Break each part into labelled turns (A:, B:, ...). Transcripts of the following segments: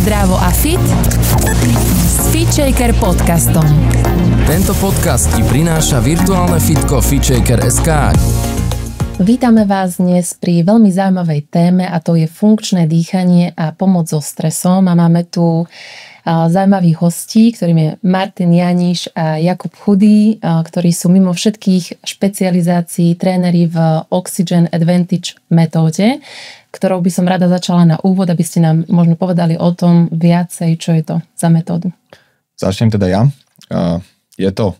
A: Zdravo a fit s FitShaker podcastom.
B: Tento podcast ti prináša virtuálne fitko FitShaker.sk.
C: Vítame vás dnes pri veľmi zaujímavej téme a to je funkčné dýchanie a pomoc so stresom a máme tu zaujímavých hostí, ktorým je Martin Janiš a Jakub Chudý, ktorí sú mimo všetkých špecializácií tréneri v Oxygen Advantage metóde ktorou by som rada začala na úvod, aby ste nám možno povedali o tom viacej, čo je to za metódu.
D: Začnem teda ja. Je to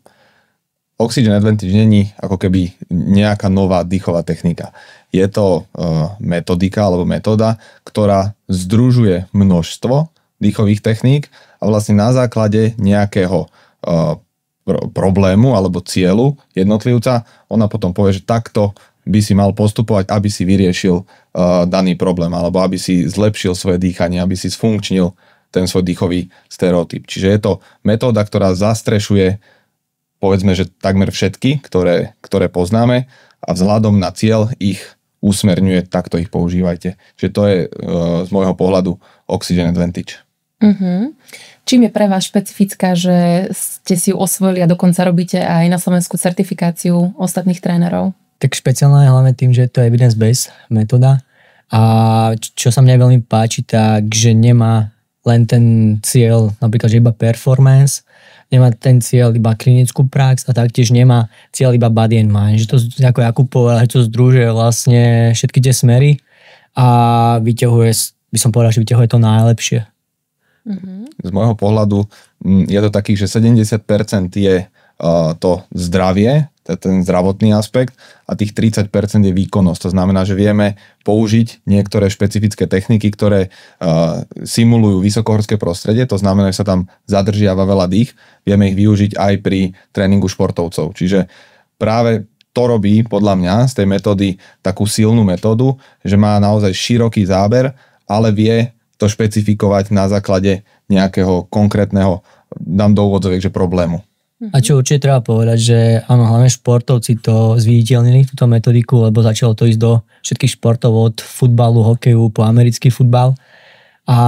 D: Oxygen Advantage není ako keby nejaká nová dýchová technika. Je to metodika alebo metóda, ktorá združuje množstvo dýchových techník a vlastne na základe nejakého problému alebo cieľu jednotlivca, ona potom povie, že takto by si mal postupovať, aby si vyriešil uh, daný problém alebo aby si zlepšil svoje dýchanie, aby si sfunkčnil ten svoj dýchový stereotyp. Čiže je to metóda, ktorá zastrešuje povedzme, že takmer všetky, ktoré, ktoré poznáme a vzhľadom na cieľ ich usmerňuje, takto ich používajte. Čiže to je uh, z môjho pohľadu Oxygen Advantage.
C: Uh-huh. Čím je pre vás špecifická, že ste si ju osvojili a dokonca robíte aj na Slovensku certifikáciu ostatných trénerov?
E: Tak špeciálne hlavne tým, že to je evidence-based metóda a čo sa mne veľmi páči, tak že nemá len ten cieľ, napríklad, že iba performance, nemá ten cieľ iba klinickú prax a taktiež nemá cieľ iba body and mind, že to, ako Jakub povedal, že to združuje vlastne všetky tie smery a vyťahuje, by som povedal, že vyťahuje to najlepšie.
D: Mm-hmm. Z môjho pohľadu je to takých, že 70% je to zdravie, ten zdravotný aspekt a tých 30% je výkonnosť. To znamená, že vieme použiť niektoré špecifické techniky, ktoré uh, simulujú vysokohorské prostredie, to znamená, že sa tam zadržiava veľa dých, vieme ich využiť aj pri tréningu športovcov. Čiže práve to robí podľa mňa z tej metódy takú silnú metódu, že má naozaj široký záber, ale vie to špecifikovať na základe nejakého konkrétneho, dám do úvodzoviek, že problému.
E: A čo určite treba povedať, že áno, hlavne športovci to zviditeľnili, túto metodiku, lebo začalo to ísť do všetkých športov od futbalu, hokeju po americký futbal. A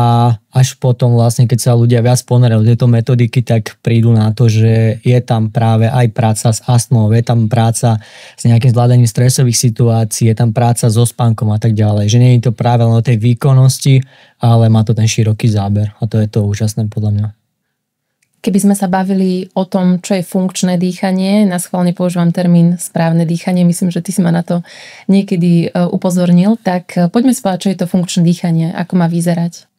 E: až potom vlastne, keď sa ľudia viac ponerajú tejto metodiky, tak prídu na to, že je tam práve aj práca s astmou, je tam práca s nejakým zvládaním stresových situácií, je tam práca so spánkom a tak ďalej. Že nie je to práve len o tej výkonnosti, ale má to ten široký záber a to je to úžasné podľa mňa.
C: Keby sme sa bavili o tom, čo je funkčné dýchanie, na schválne používam termín správne dýchanie, myslím, že ty si ma na to niekedy e, upozornil, tak e, poďme spávať, čo je to funkčné dýchanie, ako má vyzerať.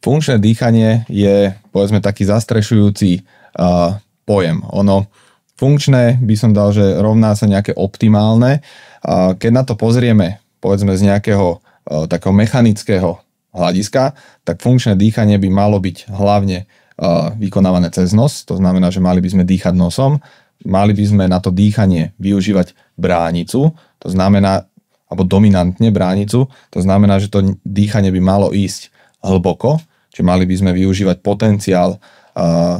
D: Funkčné dýchanie je, povedzme, taký zastrešujúci uh, pojem. Ono, funkčné by som dal, že rovná sa nejaké optimálne. Uh, keď na to pozrieme, povedzme, z nejakého uh, takého mechanického hľadiska, tak funkčné dýchanie by malo byť hlavne vykonávané cez nos, to znamená, že mali by sme dýchať nosom, mali by sme na to dýchanie využívať bránicu, to znamená, alebo dominantne bránicu, to znamená, že to dýchanie by malo ísť hlboko, čiže mali by sme využívať potenciál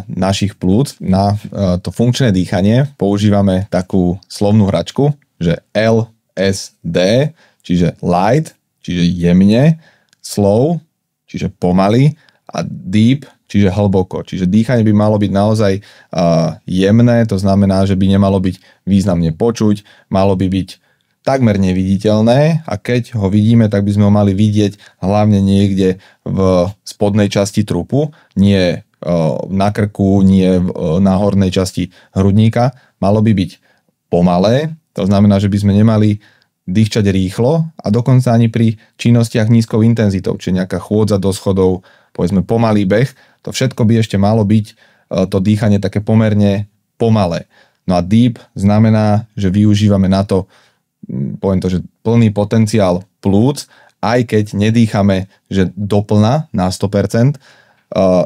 D: našich plúc. Na to funkčné dýchanie. Používame takú slovnú hračku, že L, S, D, čiže light, čiže jemne, slow, čiže pomaly a deep, čiže hlboko. Čiže dýchanie by malo byť naozaj uh, jemné, to znamená, že by nemalo byť významne počuť, malo by byť takmer neviditeľné a keď ho vidíme, tak by sme ho mali vidieť hlavne niekde v spodnej časti trupu, nie na krku, nie na hornej časti hrudníka. Malo by byť pomalé, to znamená, že by sme nemali dýchčať rýchlo a dokonca ani pri činnostiach nízkou intenzitou, či nejaká chôdza do schodov, povedzme pomalý beh, to všetko by ešte malo byť e, to dýchanie také pomerne pomalé. No a deep znamená, že využívame na to, poviem to, že plný potenciál plúc, aj keď nedýchame, že doplna na 100%, e,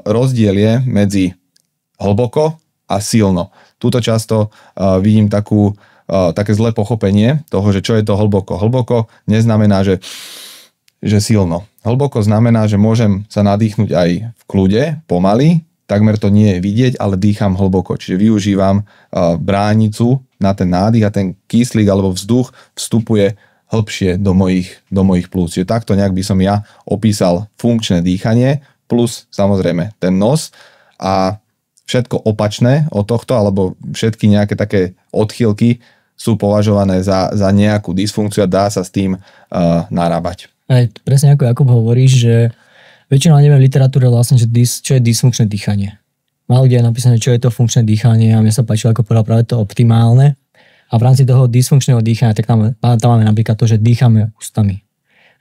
D: rozdiel je medzi hlboko a silno. Tuto často e, vidím takú, také zlé pochopenie toho, že čo je to hlboko. Hlboko neznamená, že že silno. Hlboko znamená, že môžem sa nadýchnuť aj v kľude, pomaly, takmer to nie je vidieť, ale dýcham hlboko. Čiže využívam bránicu na ten nádych a ten kyslík alebo vzduch vstupuje hĺbšie do mojich, do mojich plúc. Čiže takto nejak by som ja opísal funkčné dýchanie. plus samozrejme ten nos a všetko opačné od tohto, alebo všetky nejaké také odchylky sú považované za, za nejakú dysfunkciu a dá sa s tým uh, narábať.
E: Aj presne ako Jakub hovoríš, že väčšinou neviem v literatúre vlastne, že dis, čo je dysfunkčné dýchanie. Málo kde je napísané, čo je to funkčné dýchanie a mne sa páčilo, ako povedal práve to optimálne. A v rámci toho dysfunkčného dýchania, tak tam, tam máme napríklad to, že dýchame ústami.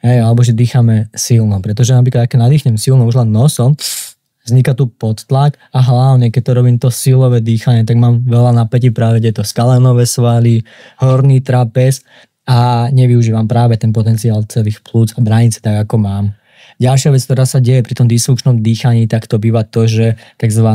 E: Hej, alebo že dýchame silno, pretože napríklad, keď nadýchnem silno už len nosom, vzniká tu podtlak a hlavne, keď to robím to silové dýchanie, tak mám veľa napätí práve to skalenové svaly, horný trapez a nevyužívam práve ten potenciál celých plúc a bránice tak, ako mám. Ďalšia vec, ktorá sa deje pri tom dysfunkčnom dýchaní, tak to býva to, že tzv.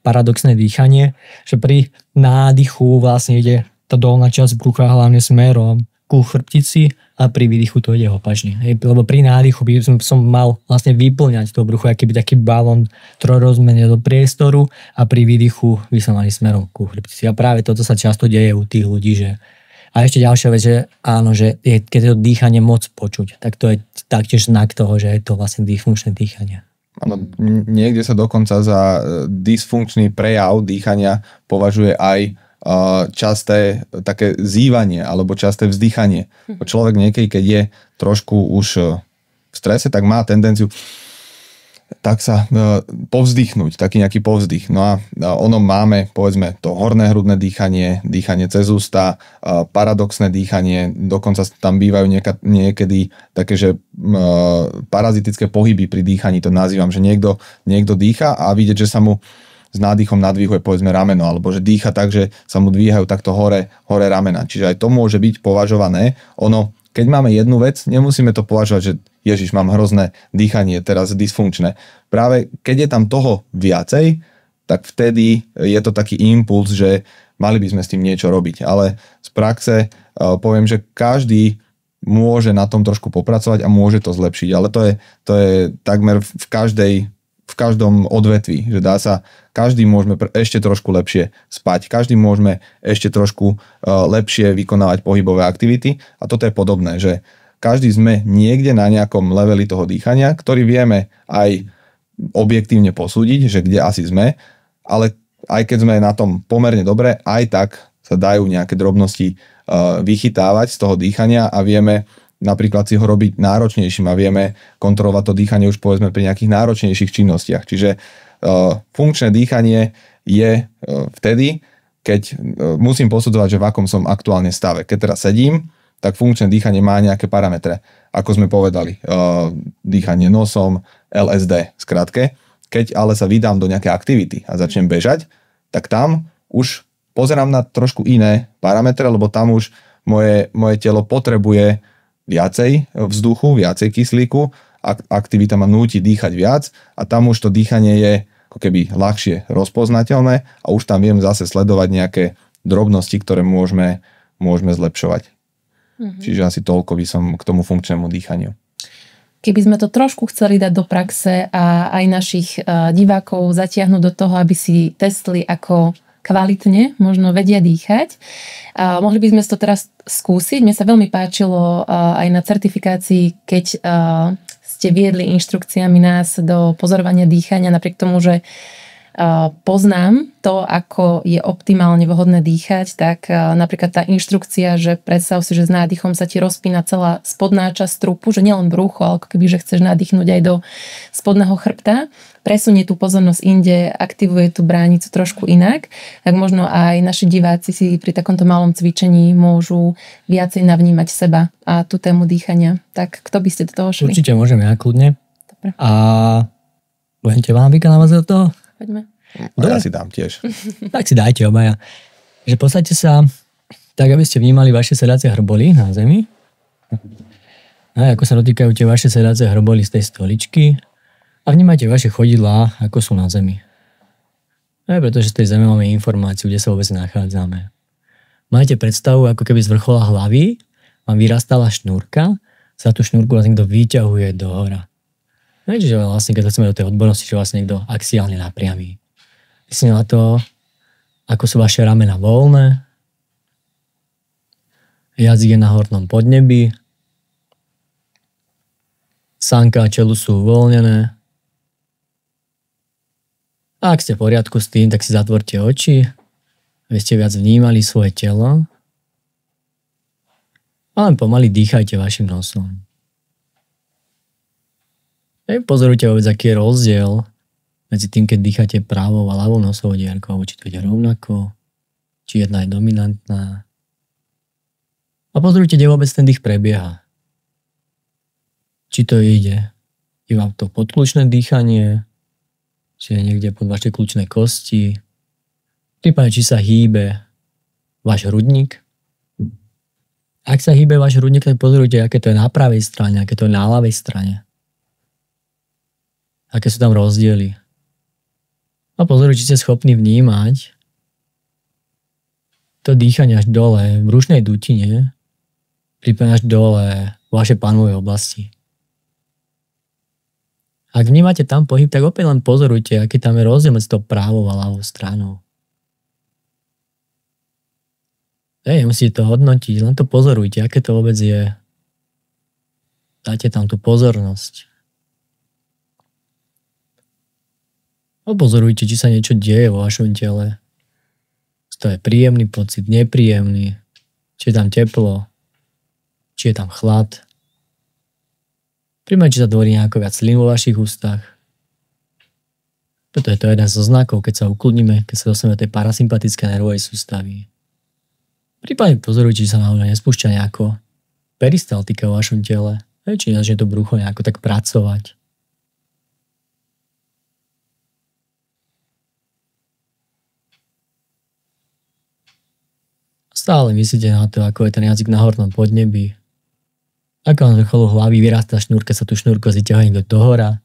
E: paradoxné dýchanie, že pri nádychu vlastne ide tá dolná časť brucha hlavne smerom ku chrbtici a pri výdychu to ide opačne. Lebo pri nádychu by som, som mal vlastne vyplňať to brucho, aký by taký balón trojrozmene do priestoru a pri výdychu by sa mali smerom ku chrbtici. A práve toto sa často deje u tých ľudí, že a ešte ďalšia vec, že áno, že je, keď je to dýchanie moc počuť, tak to je taktiež znak toho, že je to vlastne dysfunkčné dýchanie.
D: Ano, niekde sa dokonca za e, dysfunkčný prejav dýchania považuje aj časté také zývanie alebo časté vzdychanie. Hm. Človek niekedy, keď je trošku už e, v strese, tak má tendenciu tak sa e, povzdychnúť, taký nejaký povzdych. No a ono máme, povedzme, to horné hrudné dýchanie, dýchanie cez ústa, paradoxné dýchanie, dokonca tam bývajú niekedy také, že parazitické pohyby pri dýchaní, to nazývam, že niekto, niekto dýcha a vidieť, že sa mu s nádychom nadvihuje povedzme rameno, alebo že dýcha tak, že sa mu dvíhajú takto hore, hore ramena. Čiže aj to môže byť považované. Ono, keď máme jednu vec, nemusíme to považovať, že Ježiš, mám hrozné dýchanie, teraz dysfunkčné. Práve keď je tam toho viacej, tak vtedy je to taký impuls, že mali by sme s tým niečo robiť. Ale z praxe uh, poviem, že každý môže na tom trošku popracovať a môže to zlepšiť. Ale to je, to je takmer v každej v každom odvetví, že dá sa, každý môžeme ešte trošku lepšie spať, každý môžeme ešte trošku uh, lepšie vykonávať pohybové aktivity a toto je podobné, že každý sme niekde na nejakom leveli toho dýchania, ktorý vieme aj objektívne posúdiť, že kde asi sme, ale aj keď sme na tom pomerne dobre, aj tak sa dajú nejaké drobnosti uh, vychytávať z toho dýchania a vieme napríklad si ho robiť náročnejším a vieme kontrolovať to dýchanie už povedzme pri nejakých náročnejších činnostiach. Čiže uh, funkčné dýchanie je uh, vtedy, keď musím posudzovať, že v akom som aktuálne stave. Keď teraz sedím, tak funkčné dýchanie má nejaké parametre, ako sme povedali. Uh, dýchanie nosom, LSD, skratke. Keď ale sa vydám do nejaké aktivity a začnem bežať, tak tam už pozerám na trošku iné parametre, lebo tam už moje, moje telo potrebuje viacej vzduchu, viacej kyslíku, aktivita ma núti dýchať viac a tam už to dýchanie je ako keby ľahšie rozpoznateľné a už tam viem zase sledovať nejaké drobnosti, ktoré môžeme, môžeme zlepšovať. Mm-hmm. Čiže asi toľko by som k tomu funkčnému dýchaniu.
C: Keby sme to trošku chceli dať do praxe a aj našich divákov zatiahnuť do toho, aby si testli, ako kvalitne možno vedia dýchať. A mohli by sme to teraz skúsiť. Mne sa veľmi páčilo aj na certifikácii, keď ste viedli inštrukciami nás do pozorovania dýchania, napriek tomu, že poznám to, ako je optimálne vhodné dýchať, tak napríklad tá inštrukcia, že predstav si, že s nádychom sa ti rozpína celá spodná časť trupu, že nielen brucho, ale ako keby, že chceš nadýchnuť aj do spodného chrbta, presunie tú pozornosť inde, aktivuje tú bránicu trošku inak, tak možno aj naši diváci si pri takomto malom cvičení môžu viacej navnímať seba a tú tému dýchania. Tak kto by ste do toho šli?
E: Určite môžem ja kľudne.
C: Dobre.
E: A budete vám vykonávať do toho?
C: Poďme.
D: No ja si dám tiež.
E: tak si dajte obaja. Že podstate sa tak, aby ste vnímali vaše sedacie hrboly na zemi. A ako sa dotýkajú tie vaše sedacie hrboly z tej stoličky. A vnímajte vaše chodidlá, ako sú na zemi. Aj pretože z tej zeme máme informáciu, kde sa vôbec nachádzame. Máte predstavu, ako keby z vrchola hlavy vám vyrastala šnúrka, sa tú šnúrku vlastne niekto vyťahuje do hora. No, čiže vlastne, keď chceme do tej odbornosti, že vlastne niekto axiálne napriamí. Myslím na to, ako sú vaše ramena voľné, jazyk je na hornom podnebi, sánka a čelu sú uvoľnené, A ak ste v poriadku s tým, tak si zatvorte oči, aby ste viac vnímali svoje telo. A len pomaly dýchajte vašim nosom. Hej, pozorujte vôbec, aký je rozdiel medzi tým, keď dýchate právou a ľavou nosovou dierkou, či to ide rovnako, či jedna je dominantná. A pozorujte, kde vôbec ten dých prebieha. Či to ide iba to podkľúčne dýchanie, či je niekde pod vaše kľúčne kosti, prípadne či sa hýbe váš hrudník. Ak sa hýbe váš hrudník, tak pozorujte, aké to je na pravej strane, aké to je na ľavej strane. Aké sú tam rozdiely. A pozorujte, či ste schopní vnímať to dýchanie až dole v rušnej dutine, prípadne až dole v vašej pánovej oblasti. Ak vnímate tam pohyb, tak opäť len pozorujte, aký tam je rozdiel medzi tou právou a ľavou stranou. Ej, musíte to hodnotiť, len to pozorujte, aké to vôbec je. Dajte tam tú pozornosť. Opozorujte, či sa niečo deje vo vašom tele. Či to je príjemný pocit, nepríjemný, či je tam teplo, či je tam chlad. Príjmaj, či sa tvorí nejako viac slín vo vašich ústach. Preto je to jeden zo znakov, keď sa ukludníme, keď sa dostaneme tej parasympatické nervovej sústavy. Prípadne pozorujte, či sa náhodou nespúšťa nejako peristaltika vo vašom tele. Či začne to brucho nejako tak pracovať. Stále myslíte na to, ako je ten jazyk na hornom podnebí, ako vám vrcholu hlavy vyrastá šnúrka, sa tu šnúrko vyťahuje do hora.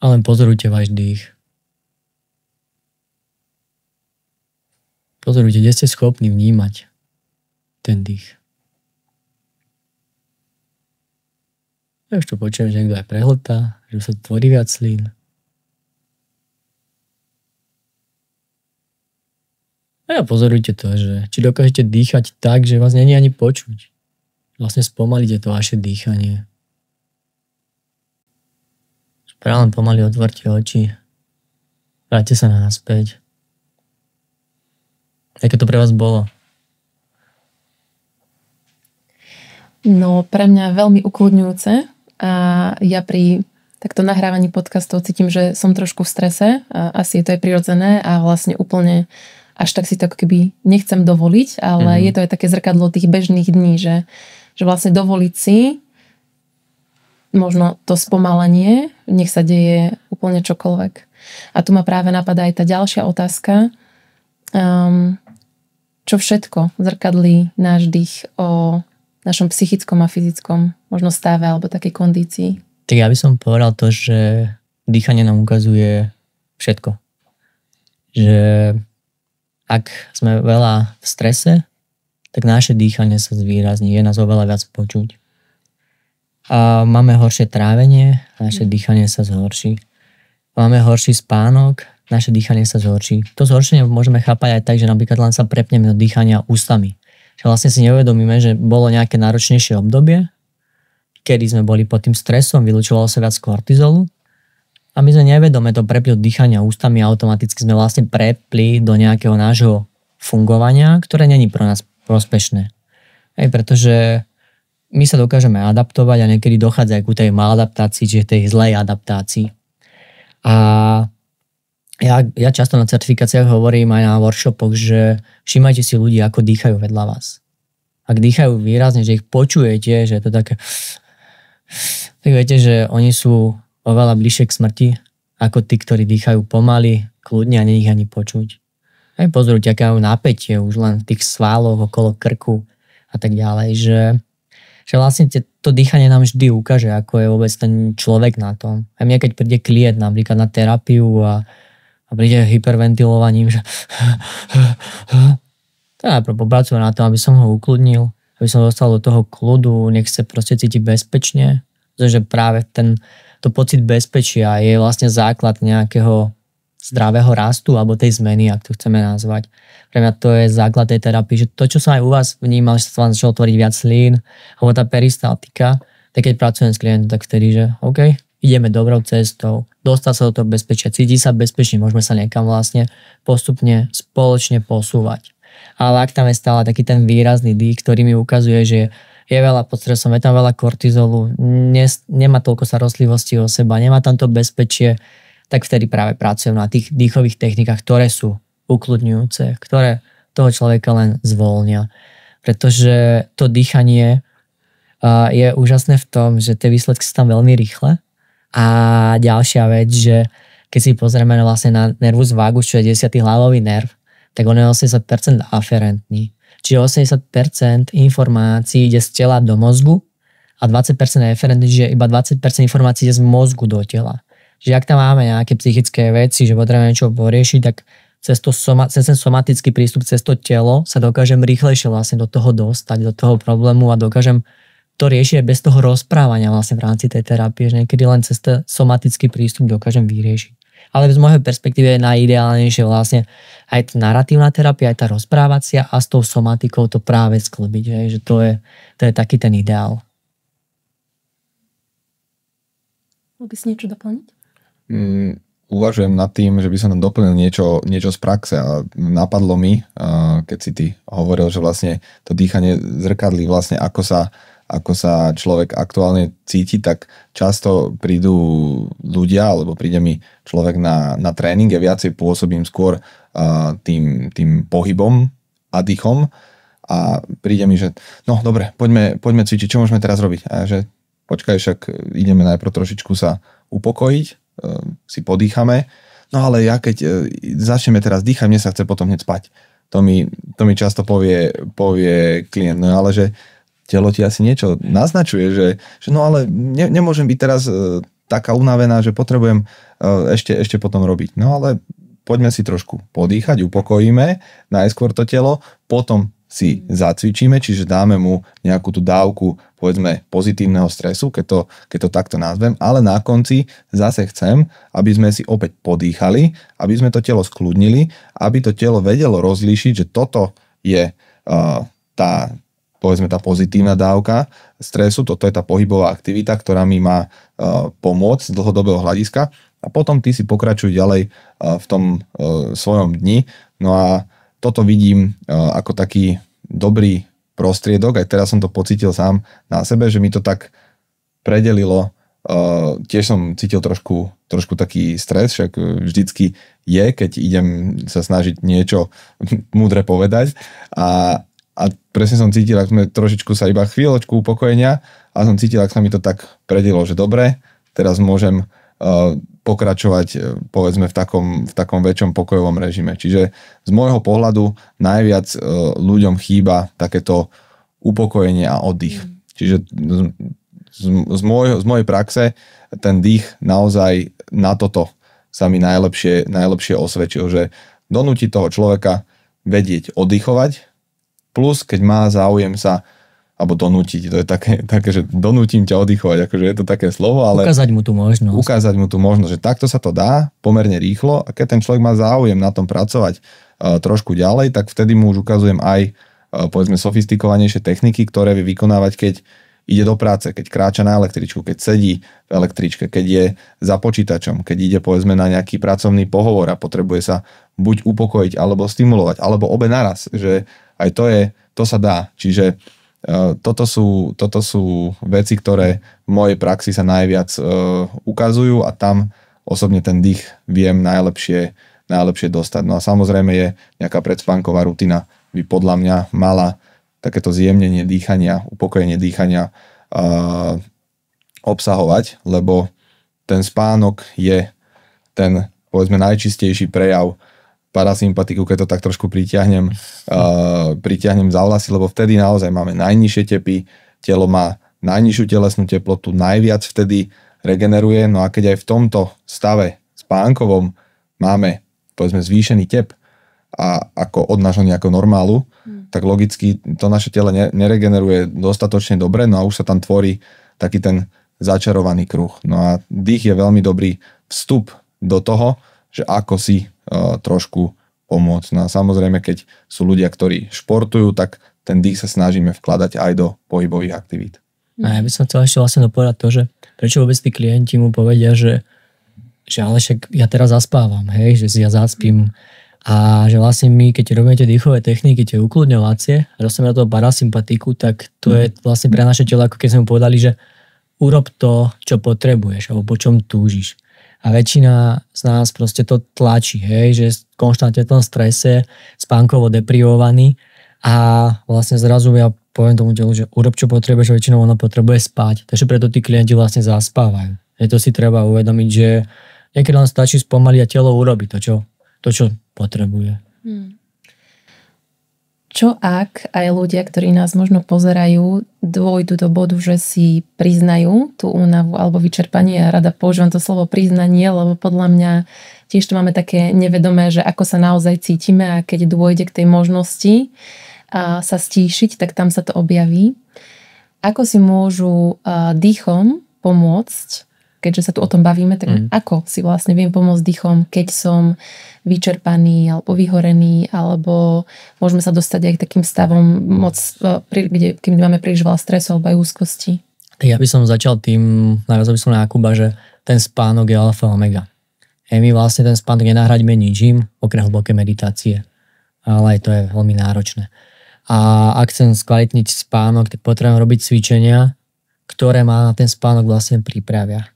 E: A len pozorujte váš dých. Pozorujte, kde ste schopní vnímať ten dých. Ja už to počujem, že niekto aj prehltá, že sa tvorí viac slín. A pozorujte to, že či dokážete dýchať tak, že vás není ani počuť. Vlastne spomalíte to vaše dýchanie. Práve pomaly otvorte oči. Vráťte sa na naspäť. Aké to pre vás bolo?
C: No, pre mňa veľmi ukludňujúce a ja pri takto nahrávaní podcastov cítim, že som trošku v strese. A asi je to aj prirodzené a vlastne úplne až tak si to keby nechcem dovoliť, ale mm-hmm. je to aj také zrkadlo tých bežných dní, že, že vlastne dovoliť si možno to spomalenie, nech sa deje úplne čokoľvek. A tu ma práve napadá aj tá ďalšia otázka, um, čo všetko zrkadlí náš dých o našom psychickom a fyzickom možno stave alebo takej kondícii.
E: Tak ja by som povedal to, že dýchanie nám ukazuje všetko. Že ak sme veľa v strese, tak naše dýchanie sa zvýrazní, je nás oveľa viac počuť. A máme horšie trávenie, naše mm. dýchanie sa zhorší. Máme horší spánok, naše dýchanie sa zhorší. To zhoršenie môžeme chápať aj tak, že napríklad len sa prepneme do dýchania ústami. Že vlastne si neuvedomíme, že bolo nejaké náročnejšie obdobie, kedy sme boli pod tým stresom, vylučovalo sa viac kortizolu a my sme nevedome to prepli od dýchania ústami a automaticky sme vlastne prepli do nejakého nášho fungovania, ktoré není pro nás prospešné. Hej, pretože my sa dokážeme adaptovať a niekedy dochádza aj ku tej maladaptácii, čiže tej zlej adaptácii. A ja, ja často na certifikáciách hovorím aj na workshopoch, že všimajte si ľudí, ako dýchajú vedľa vás. Ak dýchajú výrazne, že ich počujete, že je to také tak viete, že oni sú oveľa bližšie k smrti, ako tí, ktorí dýchajú pomaly, kľudne a není ich ani počuť. Aj pozrite, aké majú napätie už len v tých sváloch okolo krku a tak ďalej, že, že vlastne to dýchanie nám vždy ukáže, ako je vôbec ten človek na tom. A mne keď príde klient napríklad na terapiu a, a príde hyperventilovaním, že to najprv popracujem na tom, aby som ho ukludnil, aby som dostal do toho kľudu, nech sa proste cíti bezpečne, pretože práve ten, to pocit bezpečia je vlastne základ nejakého zdravého rastu alebo tej zmeny, ak to chceme nazvať. Pre mňa to je základ tej terapie, že to, čo som aj u vás vnímal, že sa vám začalo tvoriť viac slín, alebo tá peristaltika, tak keď pracujem s klientom, tak vtedy, že OK, ideme dobrou cestou, dostať sa do toho bezpečia, cíti sa bezpečne, môžeme sa niekam vlastne postupne spoločne posúvať. Ale ak tam je stále taký ten výrazný dých, ktorý mi ukazuje, že je veľa pod stresom, je tam veľa kortizolu, ne, nemá toľko starostlivosti o seba, nemá tam to bezpečie, tak vtedy práve pracujem na tých dýchových technikách, ktoré sú ukludňujúce, ktoré toho človeka len zvolnia. Pretože to dýchanie je úžasné v tom, že tie výsledky sú tam veľmi rýchle. A ďalšia vec, že keď si pozrieme vlastne na nervus vagus, čo je 10. hlavový nerv, tak on je 80% aferentný. Čiže 80% informácií ide z tela do mozgu a 20% je eferentný, že iba 20% informácií ide z mozgu do tela. Čiže ak tam máme nejaké psychické veci, že potrebujeme niečo poriešiť, tak cez, to soma, cez ten somatický prístup, cez to telo sa dokážem rýchlejšie vlastne do toho dostať, do toho problému a dokážem to riešiť bez toho rozprávania vlastne v rámci tej terapie, že niekedy len cez ten somatický prístup dokážem vyriešiť ale z môjho perspektíve je najideálnejšie vlastne aj tá narratívna terapia, aj tá rozprávacia a s tou somatikou to práve sklbiť, hej, že to je, to je taký ten ideál.
C: Mohol by si niečo doplniť?
D: Mm, uvažujem nad tým, že by som tam doplnil niečo, niečo z praxe a napadlo mi, keď si ty hovoril, že vlastne to dýchanie zrkadlí vlastne ako sa ako sa človek aktuálne cíti, tak často prídu ľudia, alebo príde mi človek na, na tréning, ja viacej pôsobím skôr uh, tým, tým pohybom a dýchom a príde mi, že no dobre, poďme, poďme cvičiť, čo môžeme teraz robiť? A že počkaj, však ideme najprv trošičku sa upokojiť, uh, si podýchame, no ale ja keď uh, začneme teraz dýchať, mne sa chce potom hneď spať. To mi, to mi často povie, povie klient, no ale že telo ti asi niečo naznačuje, že, že no ale ne, nemôžem byť teraz e, taká unavená, že potrebujem e, ešte, ešte potom robiť. No ale poďme si trošku podýchať, upokojíme najskôr to telo, potom si zacvičíme, čiže dáme mu nejakú tú dávku, povedzme, pozitívneho stresu, keď to, keď to takto nazvem, ale na konci zase chcem, aby sme si opäť podýchali, aby sme to telo skľudnili, aby to telo vedelo rozlíšiť, že toto je uh, tá, povedzme tá pozitívna dávka stresu, toto je tá pohybová aktivita, ktorá mi má uh, pomôcť z dlhodobého hľadiska. A potom ty si pokračuj ďalej uh, v tom uh, svojom dni. No a toto vidím ako taký dobrý prostriedok, aj teraz som to pocítil sám na sebe, že mi to tak predelilo. Tiež som cítil trošku, trošku taký stres, však vždycky je, keď idem sa snažiť niečo múdre povedať. A, a presne som cítil, ak sme trošičku sa iba chvíľočku upokojenia a som cítil, ak sa mi to tak predilo, že dobre, teraz môžem uh, pokračovať uh, povedzme v takom, v takom väčšom pokojovom režime. Čiže z môjho pohľadu najviac uh, ľuďom chýba takéto upokojenie a oddych. Mm. Čiže z, z, môj, z mojej praxe ten dých naozaj na toto sa mi najlepšie, najlepšie osvedčil, že donúti toho človeka vedieť oddychovať, Plus, keď má záujem sa alebo donútiť, to je také, také že donútim ťa oddychovať, akože je to také slovo, ale...
E: Ukázať mu tú možnosť.
D: Ukázať mu tú možnosť, že takto sa to dá pomerne rýchlo a keď ten človek má záujem na tom pracovať uh, trošku ďalej, tak vtedy mu už ukazujem aj uh, povedzme sofistikovanejšie techniky, ktoré vie vykonávať, keď ide do práce, keď kráča na električku, keď sedí v električke, keď je za počítačom, keď ide povedzme na nejaký pracovný pohovor a potrebuje sa buď upokojiť alebo stimulovať, alebo obe naraz, že aj to je, to sa dá. Čiže uh, toto sú, toto sú veci, ktoré v mojej praxi sa najviac uh, ukazujú a tam osobne ten dých viem najlepšie, najlepšie dostať. No a samozrejme je nejaká predspánková rutina by podľa mňa mala takéto zjemnenie dýchania, upokojenie dýchania uh, obsahovať, lebo ten spánok je ten povedzme najčistejší prejav parasympatiku, keď to tak trošku pritiahnem, uh, pritiahnem za vlasy, lebo vtedy naozaj máme najnižšie tepy, telo má najnižšiu telesnú teplotu, najviac vtedy regeneruje, no a keď aj v tomto stave spánkovom máme povedzme zvýšený tep a ako od nášho nejakého normálu, hmm. tak logicky to naše telo neregeneruje dostatočne dobre, no a už sa tam tvorí taký ten začarovaný kruh. No a dých je veľmi dobrý vstup do toho, že ako si trošku pomôcť. No a samozrejme, keď sú ľudia, ktorí športujú, tak ten dých sa snažíme vkladať aj do pohybových aktivít.
E: A ja by som chcel ešte vlastne dopovedať to, že prečo vôbec tí klienti mu povedia, že, že ale však ja teraz zaspávam, hej, že si ja zaspím a že vlastne my, keď robíme tie dýchové techniky, tie ukludňovacie, a dostaneme do toho parasympatiku, tak to je vlastne pre naše telo, ako keď sme mu povedali, že urob to, čo potrebuješ, alebo po čom túžiš. A väčšina z nás proste to tlačí, hej, že konštantne v tom strese, spánkovo deprivovaný a vlastne zrazu ja poviem tomu telu, že urob čo potrebuješ, väčšinou ono potrebuje spať. Takže preto tí klienti vlastne zaspávajú. Je to si treba uvedomiť, že niekedy len stačí spomaliť a telo urobi to, čo, to, čo potrebuje. Hmm.
C: Čo ak aj ľudia, ktorí nás možno pozerajú, dôjdu do bodu, že si priznajú tú únavu alebo vyčerpanie. Ja rada používam to slovo priznanie, lebo podľa mňa tiež to máme také nevedomé, že ako sa naozaj cítime a keď dôjde k tej možnosti a sa stíšiť, tak tam sa to objaví. Ako si môžu dýchom pomôcť keďže sa tu o tom bavíme, tak mm. ako si vlastne viem pomôcť dýchom, keď som vyčerpaný alebo vyhorený, alebo môžeme sa dostať aj k takým stavom moc, e, kde, keď máme príliš veľa stresu alebo aj úzkosti.
E: Tak ja by som začal tým, narazil by som na Jakuba, že ten spánok je alfa omega. A my vlastne ten spánok nenahradíme ničím, okrem hlboké meditácie. Ale aj to je veľmi náročné. A ak chcem skvalitniť spánok, tak potrebujem robiť cvičenia, ktoré ma na ten spánok vlastne pripravia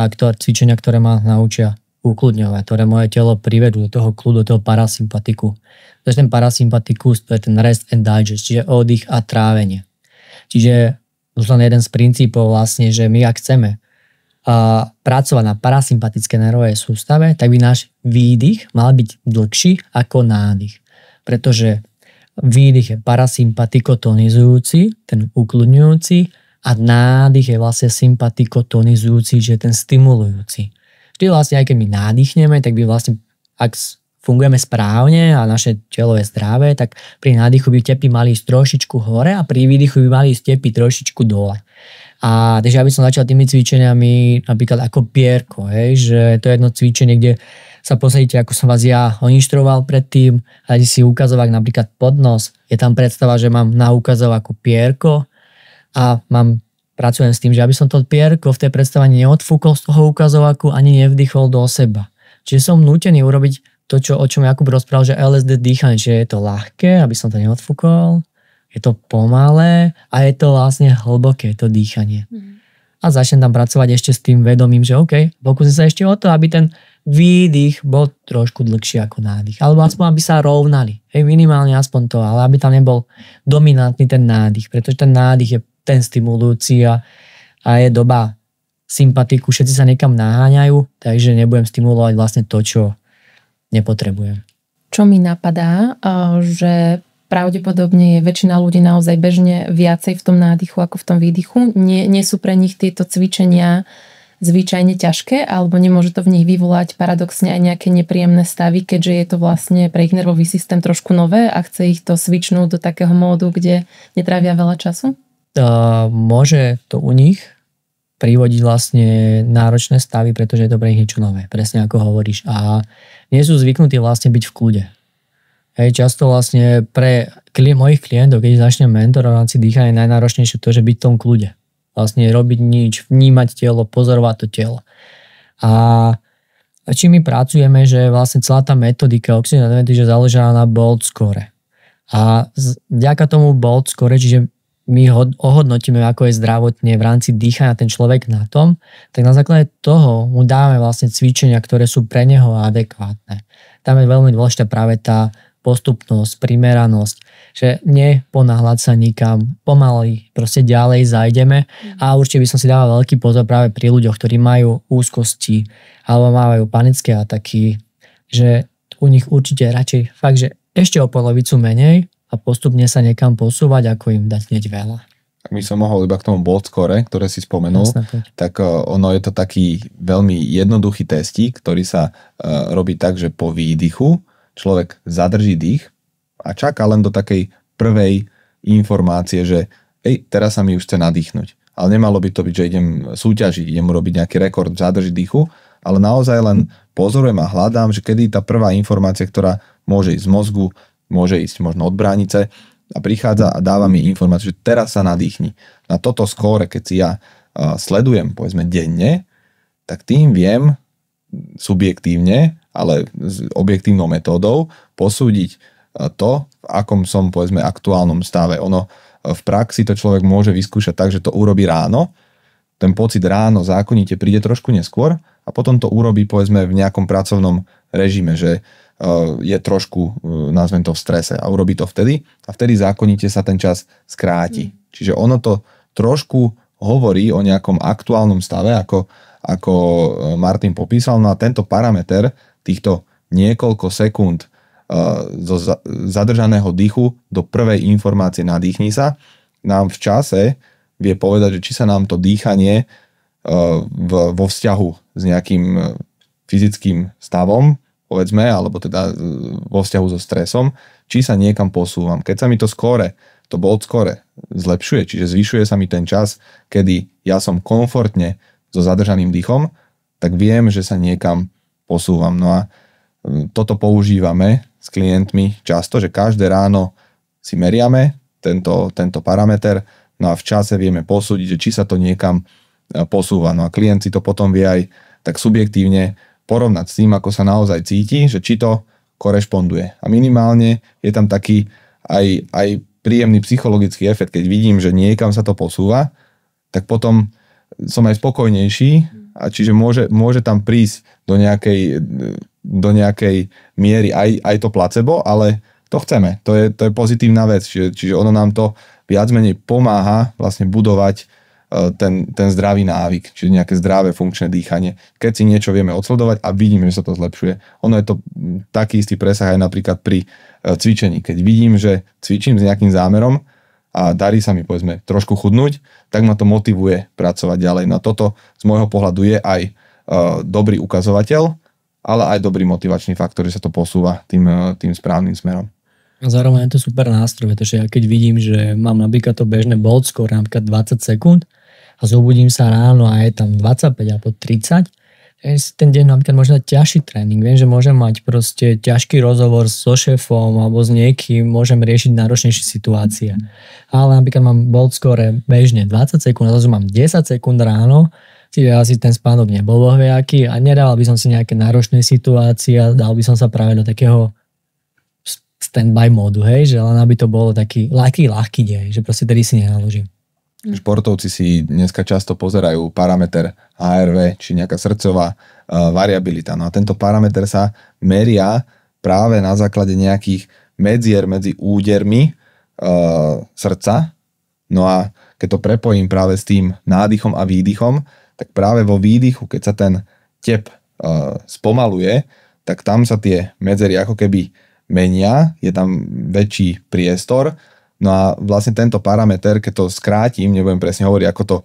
E: a ktoré, cvičenia, ktoré ma naučia ukludňovať, ktoré moje telo privedú do toho kľudu, do toho parasympatiku. Takže ten parasympatikus, to je ten rest and digest, čiže oddych a trávenie. Čiže už len jeden z princípov vlastne, že my ak chceme a pracovať na parasympatické nervovej sústave, tak by náš výdych mal byť dlhší ako nádych. Pretože výdych je parasympatikotonizujúci, ten ukludňujúci a nádych je vlastne sympatikotonizujúci, že je ten stimulujúci. Vždy vlastne, aj keď my nádychneme, tak by vlastne, ak fungujeme správne a naše telo je zdravé, tak pri nádychu by tepy mali ísť trošičku hore a pri výdychu by mali ísť tepy trošičku dole. A takže ja by som začal tými cvičeniami napríklad ako pierko, hej, že to je jedno cvičenie, kde sa posadíte, ako som vás ja oninštroval predtým, a si ukazovať napríklad podnos. Je tam predstava, že mám na ukazovaku pierko a mám pracujem s tým, že aby som to pierko v tej predstavení neodfúkol z toho ukazovaku ani nevdychol do seba. Čiže som nútený urobiť to, čo, o čom Jakub rozprával, že LSD dýchanie, že je to ľahké, aby som to neodfúkol, je to pomalé a je to vlastne hlboké, to dýchanie. Mm. A začnem tam pracovať ešte s tým vedomím, že OK, pokúsim sa ešte o to, aby ten výdych bol trošku dlhší ako nádych. Alebo aspoň, aby sa rovnali. Hej, minimálne aspoň to, ale aby tam nebol dominantný ten nádych, pretože ten nádych je ten stimulujúci a, a je doba sympatiku, všetci sa niekam naháňajú, takže nebudem stimulovať vlastne to, čo nepotrebujem.
C: Čo mi napadá, že pravdepodobne je väčšina ľudí naozaj bežne viacej v tom nádychu ako v tom výdychu. Nie, nie sú pre nich tieto cvičenia zvyčajne ťažké, alebo nemôže to v nich vyvolať paradoxne aj nejaké nepríjemné stavy, keďže je to vlastne pre ich nervový systém trošku nové a chce ich to svičnúť do takého módu, kde netrávia veľa času?
E: Môže to u nich privodiť vlastne náročné stavy, pretože je to pre nich niečo nové, presne ako hovoríš. A nie sú zvyknutí vlastne byť v kľude. Hej, často vlastne pre kli- mojich klientov, keď začnem mentorovať si dýchanie, je najnáročnejšie to, že byť v tom kľude. Vlastne robiť nič, vnímať telo, pozorovať to telo. A čím my pracujeme, že vlastne celá tá metodika oxygenativity, že záležá na bolt score. A vďaka tomu bolt score, čiže my ho ohodnotíme, ako je zdravotne v rámci dýchania ten človek na tom, tak na základe toho mu dáme vlastne cvičenia, ktoré sú pre neho adekvátne. Tam je veľmi dôležitá práve tá postupnosť, primeranosť, že neponáhľať sa nikam, pomaly proste ďalej zajdeme a určite by som si dával veľký pozor práve pri ľuďoch, ktorí majú úzkosti alebo majú panické ataky, že u nich určite radšej fakt, že ešte o polovicu menej a postupne sa niekam posúvať, ako im dať hneď veľa.
D: Ak by som mohol iba k tomu bolt score, ktoré si spomenul, Jasne, tak uh, ono je to taký veľmi jednoduchý testík, ktorý sa uh, robí tak, že po výdychu človek zadrží dých a čaká len do takej prvej informácie, že ej, teraz sa mi už chce nadýchnuť. Ale nemalo by to byť, že idem súťažiť, idem urobiť nejaký rekord zadržiť dýchu, ale naozaj len pozorujem a hľadám, že kedy tá prvá informácia, ktorá môže ísť z mozgu, môže ísť možno od bránice a prichádza a dáva mi informáciu, že teraz sa nadýchni. Na toto skóre, keď si ja sledujem povedzme denne, tak tým viem subjektívne, ale s objektívnou metódou posúdiť to, v akom som povedzme aktuálnom stave. Ono v praxi to človek môže vyskúšať tak, že to urobí ráno, ten pocit ráno zákonite príde trošku neskôr a potom to urobí povedzme v nejakom pracovnom režime, že je trošku, nazvem to v strese a urobí to vtedy a vtedy zákonite sa ten čas skráti. Mm. Čiže ono to trošku hovorí o nejakom aktuálnom stave, ako, ako e, Martin popísal. No a tento parameter týchto niekoľko sekúnd zo zadržaného dýchu do prvej informácie nadýchni sa, nám v čase vie povedať, že či sa nám to dýchanie vo vzťahu s nejakým fyzickým stavom, povedzme, alebo teda vo vzťahu so stresom, či sa niekam posúvam. Keď sa mi to skore to bolt score zlepšuje, čiže zvyšuje sa mi ten čas, kedy ja som komfortne so zadržaným dýchom, tak viem, že sa niekam posúvam. No a mm, toto používame s klientmi často, že každé ráno si meriame tento, tento parameter, no a v čase vieme posúdiť, že či sa to niekam e, posúva. No a klient si to potom vie aj tak subjektívne porovnať s tým, ako sa naozaj cíti, že či to korešponduje. A minimálne je tam taký aj, aj príjemný psychologický efekt, keď vidím, že niekam sa to posúva, tak potom som aj spokojnejší a čiže môže, môže tam prísť do nejakej, do nejakej miery aj, aj to placebo, ale to chceme, to je, to je pozitívna vec, čiže, čiže ono nám to viac menej pomáha vlastne budovať ten, ten zdravý návyk, čiže nejaké zdravé funkčné dýchanie. Keď si niečo vieme odsledovať a vidíme, že sa to zlepšuje. Ono je to taký istý presah aj napríklad pri e, cvičení. Keď vidím, že cvičím s nejakým zámerom a darí sa mi povedzme trošku chudnúť, tak ma to motivuje pracovať ďalej. No toto z môjho pohľadu je aj e, dobrý ukazovateľ, ale aj dobrý motivačný faktor, že sa to posúva tým, tým správnym smerom.
E: A zároveň je to super nástroj, pretože ja keď vidím, že mám napríklad to bežné bolt score napríklad 20 sekúnd, a zobudím sa ráno a je tam 25 alebo 30, ten deň napríklad dať ťažší tréning. Viem, že môžem mať proste ťažký rozhovor so šéfom alebo s niekým, môžem riešiť náročnejšie situácie. Ale napríklad mám bolt score bežne 20 sekúnd, a mám 10 sekúnd ráno, čiže asi ten spánok nebol bohviaký a nedal by som si nejaké náročné situácie a dal by som sa práve do takého standby módu, hej, že len aby to bolo taký ľahký, ľahký deň, že proste tedy si nenaložím.
D: Mm. Športovci si dneska často pozerajú parameter HRV, či nejaká srdcová uh, variabilita. No a tento parameter sa meria práve na základe nejakých medzier medzi údermi uh, srdca. No a keď to prepojím práve s tým nádychom a výdychom, tak práve vo výdychu, keď sa ten tep uh, spomaluje, tak tam sa tie medzery ako keby menia, je tam väčší priestor No a vlastne tento parameter, keď to skrátim, nebudem presne hovoriť, ako to e,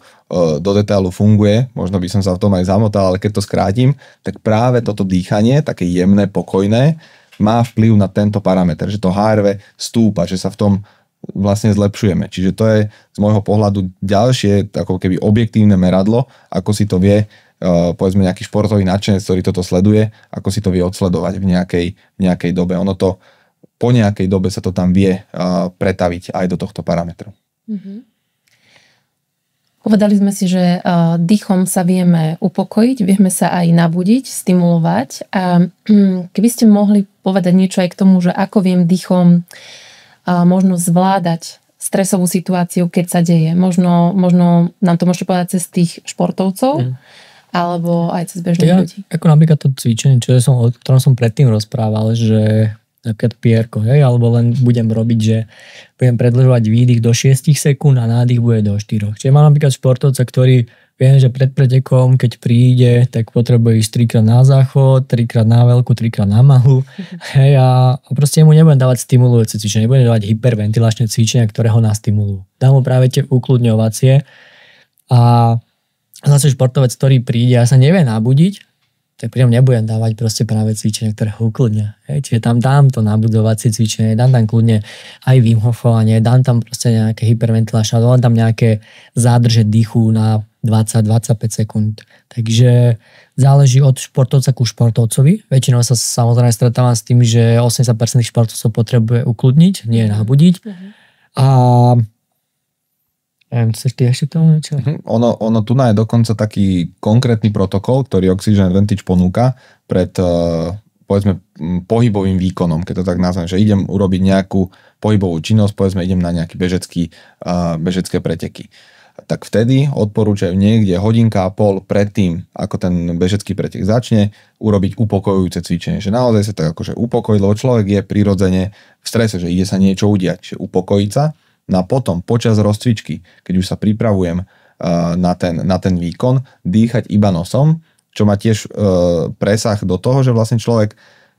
D: do detailu funguje, možno by som sa v tom aj zamotal, ale keď to skrátim, tak práve toto dýchanie, také jemné, pokojné, má vplyv na tento parameter, že to HRV stúpa, že sa v tom vlastne zlepšujeme. Čiže to je z môjho pohľadu ďalšie ako keby objektívne meradlo, ako si to vie uh, povedzme nejaký športový nadšenec, ktorý toto sleduje, ako si to vie odsledovať v nejakej, v nejakej dobe. Ono to po nejakej dobe sa to tam vie pretaviť aj do tohto parametru. Mm-hmm.
C: Povedali sme si, že dýchom sa vieme upokojiť, vieme sa aj nabudiť, stimulovať. A keby ste mohli povedať niečo aj k tomu, že ako viem dýchom možno zvládať stresovú situáciu, keď sa deje. Možno, možno nám to môžete povedať cez tých športovcov, mm. alebo aj cez bežných ja, ľudí.
E: Ako napríklad to cvičenie, čo som, o ktorom som predtým rozprával, že napríklad pierko, hej, alebo len budem robiť, že budem predlžovať výdych do 6 sekúnd a nádych bude do 4. Čiže mám napríklad športovca, ktorý viem, že pred pretekom, keď príde, tak potrebuje ísť trikrát na záchod, trikrát na veľkú, trikrát na malu. Hej, a, a proste mu nebudem dávať stimulujúce cvičenia, nebudem dávať hyperventilačné cvičenia, ktoré ho nastimulujú. Dám mu práve tie ukludňovacie a zase športovec, ktorý príde a sa nevie nabudiť, tak pri ňom nebudem dávať proste práve cvičenie, ktoré ho ukludňa. Čiže tam dám to nabudovacie cvičenie, dám tam kľudne aj Wim Hofovanie, dám tam proste nejaké hyperventiláčne, dám tam nejaké zádrže dýchu na 20-25 sekúnd. Takže záleží od športovca ku športovcovi. Väčšinou sa samozrejme stretávam s tým, že 80% športovcov potrebuje ukludniť, nie nabudiť. Uh-huh. A Chceš ty ešte tomu niečo?
D: Mhm. Ono, ono tu je dokonca taký konkrétny protokol, ktorý Oxygen Advantage ponúka pred uh, povedzme pohybovým výkonom, keď to tak nazvem, že idem urobiť nejakú pohybovú činnosť, povedzme idem na nejaký bežecký, uh, bežecké preteky. Tak vtedy odporúčajú niekde hodinka a pol pred tým, ako ten bežecký pretek začne, urobiť upokojujúce cvičenie. Že naozaj sa tak akože upokojiť, lebo človek je prirodzene v strese, že ide sa niečo udiať, že upokojiť sa No a potom, počas rozcvičky, keď už sa pripravujem uh, na ten, na ten výkon, dýchať iba nosom, čo má tiež uh, presah do toho, že vlastne človek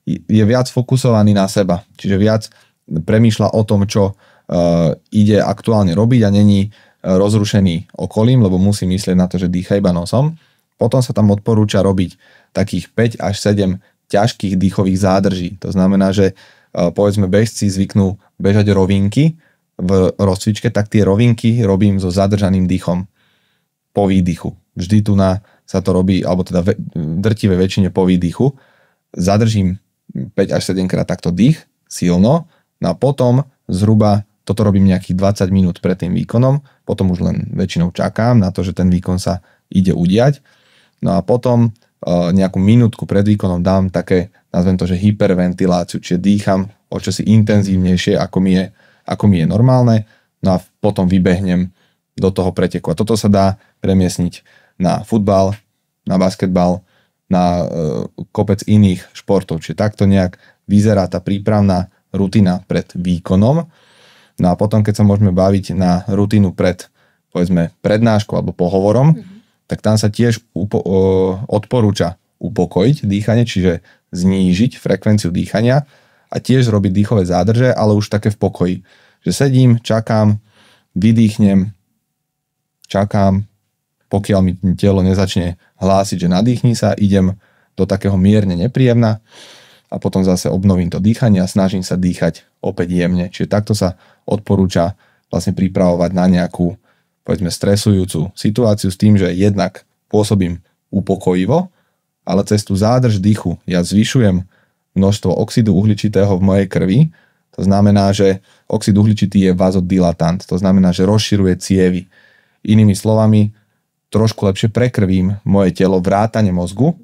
D: je viac fokusovaný na seba. Čiže viac premýšľa o tom, čo uh, ide aktuálne robiť a není rozrušený okolím, lebo musí myslieť na to, že dýcha iba nosom. Potom sa tam odporúča robiť takých 5 až 7 ťažkých dýchových zádrží. To znamená, že povedzme bežci zvyknú bežať rovinky, v rozcvičke, tak tie rovinky robím so zadržaným dýchom po výdychu. Vždy tu na sa to robí, alebo teda v drtivé väčšine po výdychu. Zadržím 5 až 7 krát takto dých silno no a potom zhruba toto robím nejakých 20 minút pred tým výkonom, potom už len väčšinou čakám na to, že ten výkon sa ide udiať. No a potom e, nejakú minútku pred výkonom dám také, nazvem to, že hyperventiláciu, čiže dýcham o čosi intenzívnejšie, ako mi je ako mi je normálne, no a potom vybehnem do toho preteku. A toto sa dá premiesniť na futbal, na basketbal, na e, kopec iných športov. Čiže takto nejak vyzerá tá prípravná rutina pred výkonom. No a potom, keď sa môžeme baviť na rutinu pred, povedzme, prednáškou alebo pohovorom, mm-hmm. tak tam sa tiež upo- o, odporúča upokojiť dýchanie, čiže znížiť frekvenciu dýchania a tiež robiť dýchové zádrže, ale už také v pokoji. Že sedím, čakám, vydýchnem, čakám, pokiaľ mi telo nezačne hlásiť, že nadýchni sa, idem do takého mierne nepríjemna a potom zase obnovím to dýchanie a snažím sa dýchať opäť jemne. Čiže takto sa odporúča vlastne pripravovať na nejakú povedzme stresujúcu situáciu s tým, že jednak pôsobím upokojivo, ale cez tú zádrž dýchu ja zvyšujem množstvo oxidu uhličitého v mojej krvi. To znamená, že oxid uhličitý je vazodilatant, to znamená, že rozširuje cievy. Inými slovami, trošku lepšie prekrvím moje telo vrátane mozgu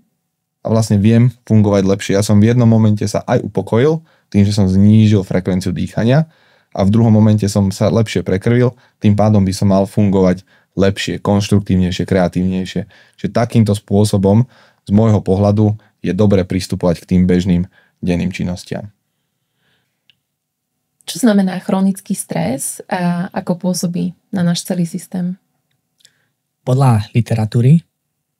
D: a vlastne viem fungovať lepšie. Ja som v jednom momente sa aj upokojil tým, že som znížil frekvenciu dýchania a v druhom momente som sa lepšie prekrvil, tým pádom by som mal fungovať lepšie, konštruktívnejšie, kreatívnejšie. Čiže takýmto spôsobom z môjho pohľadu je dobre pristupovať k tým bežným denným činnostiam.
C: Čo znamená chronický stres a ako pôsobí na náš celý systém?
E: Podľa literatúry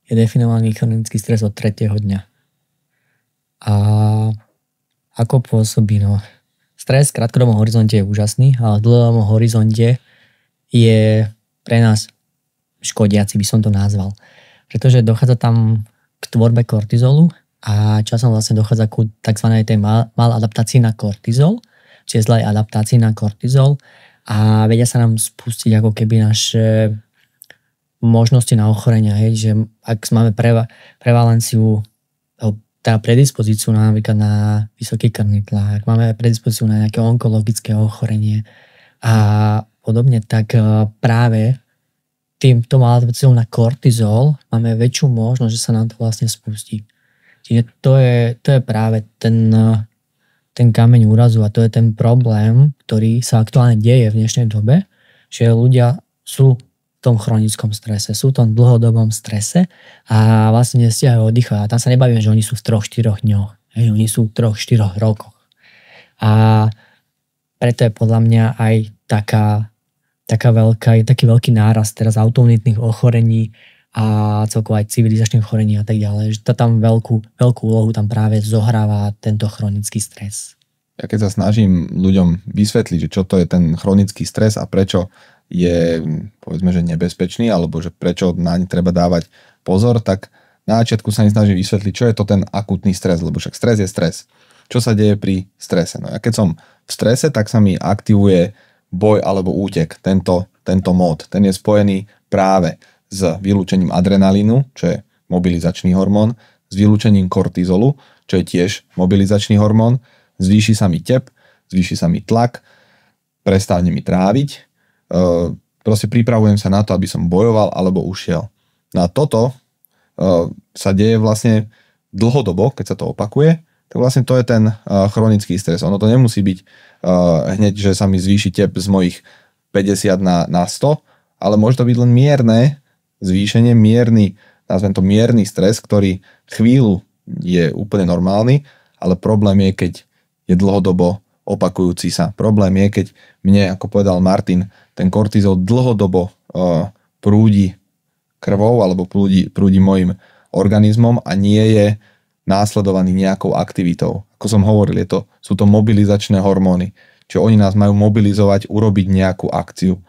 E: je definovaný chronický stres od tretieho dňa. A ako pôsobí? No, stres v krátkodobom horizonte je úžasný, ale v dlhodobom horizonte je pre nás škodiaci, by som to nazval. Pretože dochádza tam k tvorbe kortizolu a časom vlastne dochádza ku tzv. tej mal, maladaptácii na kortizol, čiže zlej adaptácii na kortizol a vedia sa nám spustiť ako keby naše možnosti na ochorenia, hej, že ak máme preva, prevalenciu tá predispozíciu na, napríklad na vysoký krvný tlak, máme predispozíciu na nejaké onkologické ochorenie a podobne, tak e, práve týmto maladaptáciou na kortizol máme väčšiu možnosť, že sa nám to vlastne spustí. Čiže to je, to je práve ten, ten kameň úrazu a to je ten problém, ktorý sa aktuálne deje v dnešnej dobe, že ľudia sú v tom chronickom strese, sú v tom dlhodobom strese a vlastne nestiahajú oddychovať. A tam sa nebavíme, že oni sú v troch, štyroch dňoch. Hej, oni sú v troch, štyroch rokoch. A preto je podľa mňa aj taká, taká veľká, taký veľký náraz teraz autoimunitných ochorení, a celkovo aj civilizačné ochorenie a tak ďalej. Že to tam veľkú, veľkú úlohu tam práve zohráva tento chronický stres.
D: Ja keď sa snažím ľuďom vysvetliť, že čo to je ten chronický stres a prečo je povedzme, že nebezpečný, alebo že prečo naň treba dávať pozor, tak na začiatku sa im snažím vysvetliť, čo je to ten akutný stres, lebo však stres je stres. Čo sa deje pri strese? No ja keď som v strese, tak sa mi aktivuje boj alebo útek, tento, tento mód. Ten je spojený práve s vylúčením adrenalínu, čo je mobilizačný hormón, s vylúčením kortizolu, čo je tiež mobilizačný hormón, zvýši sa mi tep, zvýši sa mi tlak, prestane mi tráviť, e, proste pripravujem sa na to, aby som bojoval alebo ušiel. No a toto uh, sa deje vlastne dlhodobo, keď sa to opakuje, tak vlastne to je ten uh, chronický stres. Ono to nemusí byť hneď, že sa mi zvýši tep z mojich 50 na, na 100, ale môže to byť len mierne zvýšenie, mierny, nazvem to mierny stres, ktorý chvíľu je úplne normálny, ale problém je, keď je dlhodobo opakujúci sa. Problém je, keď mne, ako povedal Martin, ten kortizol dlhodobo uh, prúdi krvou alebo prúdi, prúdi mojim organizmom a nie je následovaný nejakou aktivitou. Ako som hovoril, je to, sú to mobilizačné hormóny. Čiže oni nás majú mobilizovať, urobiť nejakú akciu.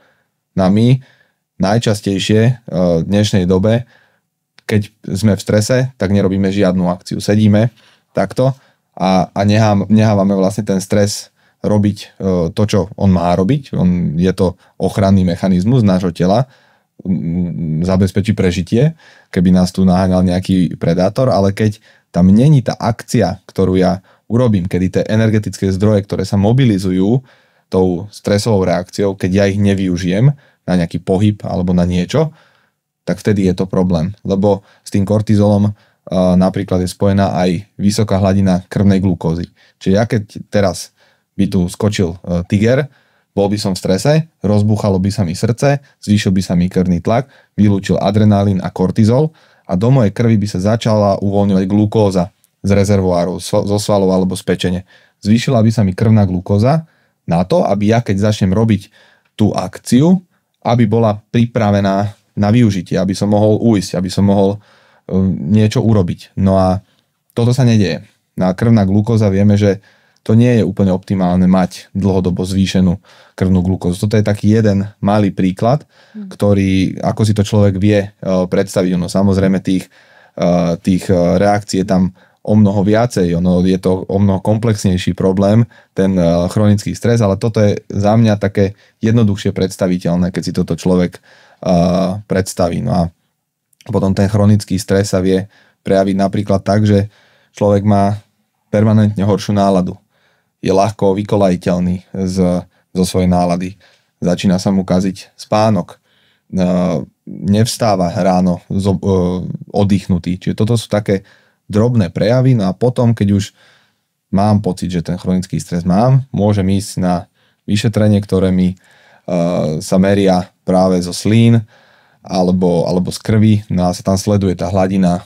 D: Na no my najčastejšie uh, v dnešnej dobe, keď sme v strese, tak nerobíme žiadnu akciu. Sedíme takto a, a nehávame vlastne ten stres robiť e, to, čo on má robiť. On, je to ochranný mechanizmus nášho tela, zabezpečí prežitie, keby nás tu naháňal nejaký predátor, ale keď tam není tá akcia, ktorú ja urobím, kedy tie energetické zdroje, ktoré sa mobilizujú tou stresovou reakciou, keď ja ich nevyužijem na nejaký pohyb alebo na niečo, tak vtedy je to problém. Lebo s tým kortizolom napríklad je spojená aj vysoká hladina krvnej glukózy. Čiže ja keď teraz by tu skočil e, tiger, bol by som v strese, rozbúchalo by sa mi srdce, zvýšil by sa mi krvný tlak, vylúčil adrenalín a kortizol a do mojej krvi by sa začala uvoľňovať glukóza z rezervoárov, zo svalov alebo z pečene. Zvýšila by sa mi krvná glukóza na to, aby ja keď začnem robiť tú akciu, aby bola pripravená na využitie, aby som mohol ujsť, aby som mohol e, niečo urobiť. No a toto sa nedieje. Na krvná glukóza vieme, že to nie je úplne optimálne mať dlhodobo zvýšenú krvnú glukózu. Toto je taký jeden malý príklad, mm. ktorý, ako si to človek vie uh, predstaviť. No samozrejme tých, uh, tých uh, reakcií je tam o mnoho viacej, ono je to o mnoho komplexnejší problém, ten chronický stres, ale toto je za mňa také jednoduchšie predstaviteľné, keď si toto človek uh, predstaví. No a potom ten chronický stres sa vie prejaviť napríklad tak, že človek má permanentne horšiu náladu je ľahko vykolajiteľný z, zo svojej nálady. Začína sa mu kaziť spánok, e, nevstáva ráno e, oddychnutý. Čiže toto sú také drobné prejavy, no a potom, keď už mám pocit, že ten chronický stres mám, môžem ísť na vyšetrenie, ktoré mi e, sa meria práve zo slín alebo, alebo z krvi, no a sa tam sleduje tá hladina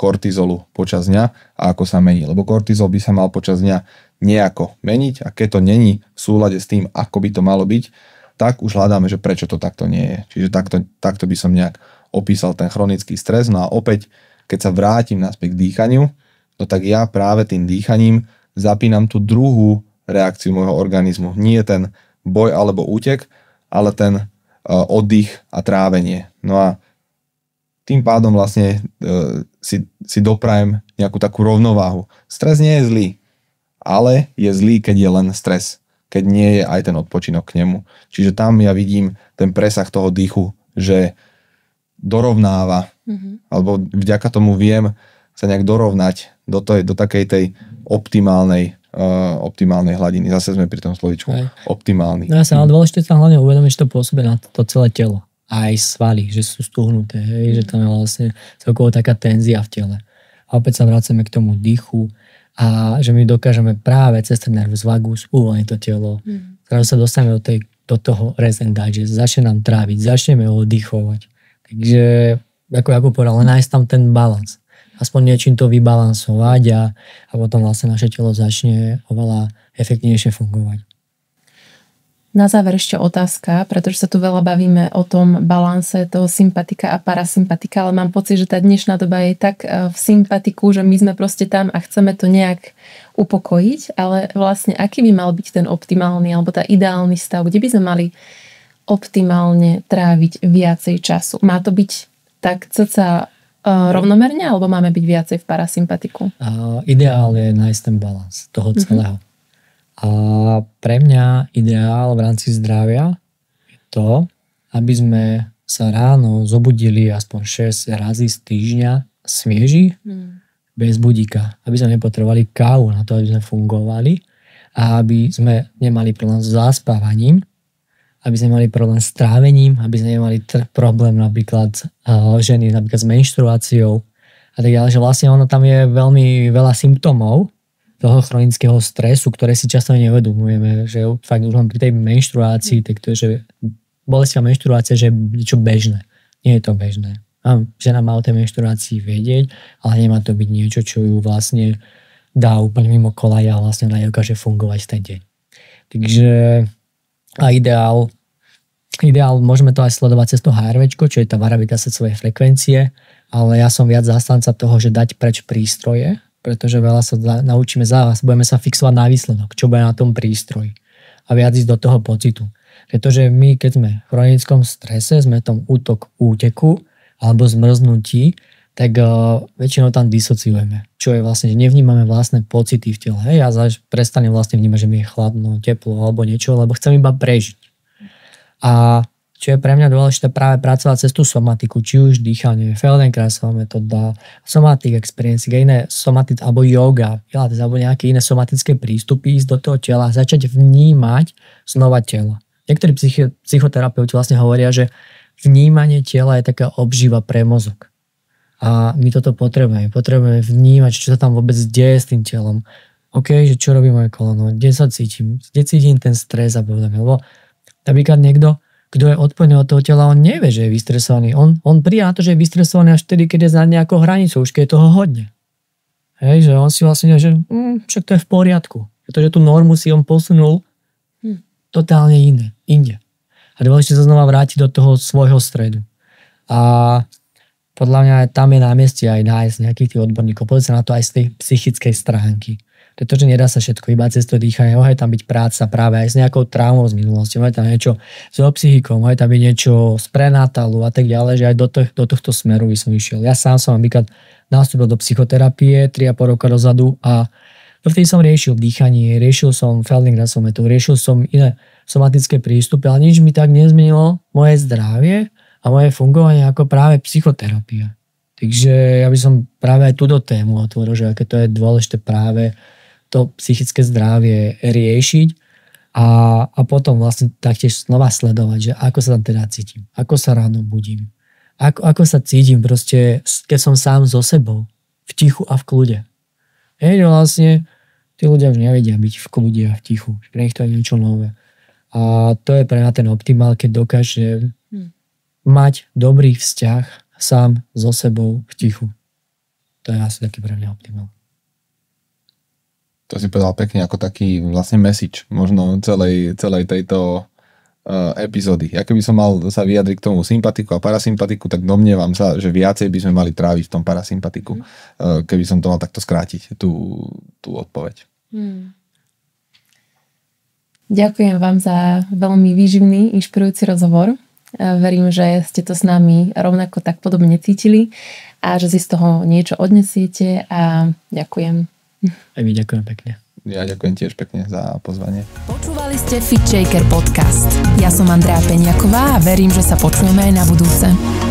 D: kortizolu počas dňa a ako sa mení. Lebo kortizol by sa mal počas dňa nejako meniť a keď to není v súlade s tým, ako by to malo byť, tak už hľadáme, že prečo to takto nie je. Čiže takto, takto by som nejak opísal ten chronický stres. No a opäť, keď sa vrátim naspäť k dýchaniu, no tak ja práve tým dýchaním zapínam tú druhú reakciu môjho organizmu. Nie ten boj alebo útek, ale ten uh, oddych a trávenie. No a tým pádom vlastne uh, si, si doprajem nejakú takú rovnováhu. Stres nie je zlý ale je zlý, keď je len stres, keď nie je aj ten odpočinok k nemu. Čiže tam ja vidím ten presah toho dýchu, že dorovnáva, mm-hmm. alebo vďaka tomu viem sa nejak dorovnať do, tej, do takej tej optimálnej, uh, optimálnej hladiny. Zase sme pri tom slovičku. Aj. Optimálny.
E: No ja sa ale dôležité sa hlavne uvedomiť, že to pôsobí na to celé telo. Aj svaly, že sú stuhnuté, hej, že tam je vlastne celkovo taká tenzia v tele. A opäť sa vraceme k tomu dýchu, a že my dokážeme práve cez ten nervus vagus uvoľniť to telo. Mm. Zrazu sa dostaneme do, tej, do toho rest že začne nám tráviť, začneme oddychovať. Takže, ako ako povedal, nájsť tam ten balans. Aspoň niečím to vybalansovať a, a potom vlastne naše telo začne oveľa efektívnejšie fungovať.
C: Na záver ešte otázka, pretože sa tu veľa bavíme o tom balanse toho sympatika a parasympatika, ale mám pocit, že tá dnešná doba je tak e, v sympatiku, že my sme proste tam a chceme to nejak upokojiť, ale vlastne aký by mal byť ten optimálny alebo tá ideálny stav, kde by sme mali optimálne tráviť viacej času. Má to byť tak cca e, rovnomerne, alebo máme byť viacej v parasympatiku?
E: Uh, ideál je nájsť ten balans toho mhm. celého. Mm-hmm. A pre mňa ideál v rámci zdravia je to, aby sme sa ráno zobudili aspoň 6 razy z týždňa svieži, mm. bez budíka. Aby sme nepotrebovali kávu na to, aby sme fungovali a aby sme nemali problém s zaspávaním aby sme mali problém s trávením, aby sme nemali tr- problém napríklad uh, ženy napríklad s menštruáciou a tak ďalej, že vlastne ono tam je veľmi veľa symptómov toho chronického stresu, ktoré si často neuvedomujeme, že fakt už len pri tej menštruácii, tak to je, že bolestivá menštruácia, že je niečo bežné. Nie je to bežné. A žena má o tej menštruácii vedieť, ale nemá to byť niečo, čo ju vlastne dá úplne mimo kolaja a vlastne ona dokáže fungovať ten deň. Takže a ideál, ideál môžeme to aj sledovať cez to HRV, čo je tá variabilita svojej frekvencie, ale ja som viac zastanca toho, že dať preč prístroje, pretože veľa sa naučíme za vás, budeme sa fixovať na výsledok, čo bude na tom prístroji a viac ísť do toho pocitu. Pretože my, keď sme v chronickom strese, sme v tom útok úteku alebo zmrznutí, tak uh, väčšinou tam disociujeme. Čo je vlastne, že nevnímame vlastné pocity v tele. Hej, ja zaž prestanem vlastne vnímať, že mi je chladno, teplo alebo niečo, lebo chcem iba prežiť. A čo je pre mňa dôležité práve pracovať cez tú somatiku, či už dýchanie, Feldenkraisová metóda, somatic experience, iné somatic, alebo yoga, pilates, alebo nejaké iné somatické prístupy, ísť do toho tela, začať vnímať znova telo. Niektorí psychi- psychoterapeuti vlastne hovoria, že vnímanie tela je taká obživa pre mozog. A my toto potrebujeme. Potrebujeme vnímať, čo sa tam vôbec deje s tým telom. OK, že čo robí moje koleno, kde sa cítim, kde cítim ten stres a podobne. Lebo napríklad niekto, kto je odpojený od toho tela, on nevie, že je vystresovaný. On, on na to, že je vystresovaný až vtedy, keď je za nejakou hranicou, už keď je toho hodne. Hej, že on si vlastne, že hm, však to je v poriadku. Pretože tú normu si on posunul hm, totálne iné, inde. A dôležité sa znova vrátiť do toho svojho stredu. A podľa mňa tam je na mieste aj nájsť nejakých tých odborníkov, pozrieť sa na to aj z tej psychickej stránky. Pretože nedá sa všetko iba cez to dýchanie, môže tam byť práca práve aj s nejakou traumou z minulosti, môže tam niečo s psychikou, môže tam byť niečo z prenátalu a tak ďalej, že aj do, to, do tohto smeru by som išiel. Ja sám som napríklad nastúpil do psychoterapie 3,5 roka dozadu a vtedy som riešil dýchanie, riešil som Feldenkransov metódu, riešil som iné somatické prístupy, ale nič mi tak nezmenilo moje zdravie a moje fungovanie ako práve psychoterapia. Takže ja by som práve aj túto tému otvoril, že aké to je dôležité práve to psychické zdravie riešiť a, a potom vlastne taktiež znova sledovať, že ako sa tam teda cítim, ako sa ráno budím, ako, ako sa cítim proste, keď som sám so sebou, v tichu a v kľude. Hej, vlastne tí ľudia už nevedia byť v kľude a v tichu, pre nich to je niečo nové. A to je pre mňa ten optimál, keď dokáže mať dobrý vzťah sám so sebou v tichu. To je asi taký pre mňa optimál.
D: To si povedal pekne ako taký vlastne message možno celej, celej tejto uh, epizódy. Ja keby som mal sa vyjadriť k tomu sympatiku a parasympatiku, tak domnievam sa, že viacej by sme mali tráviť v tom parasympatiku, mm. uh, keby som to mal takto skrátiť, tú, tú odpoveď. Mm.
C: Ďakujem vám za veľmi výživný, inšpirujúci rozhovor. Verím, že ste to s nami rovnako tak podobne cítili a že si z toho niečo odnesiete a ďakujem.
E: Aj my ďakujem pekne.
D: Ja ďakujem tiež pekne za pozvanie.
A: Počúvali ste Fit Shaker podcast. Ja som Andrea Peňaková a verím, že sa počujeme aj na budúce.